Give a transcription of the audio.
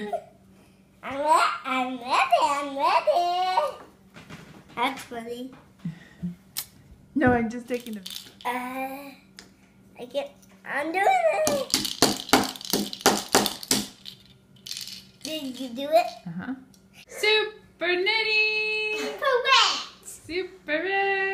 I'm ready. I'm ready. I'm ready. That's funny. No, I'm just taking a. Uh, I get. I'm doing it. Did you do it? Uh huh. Super Nettie! Correct. Super.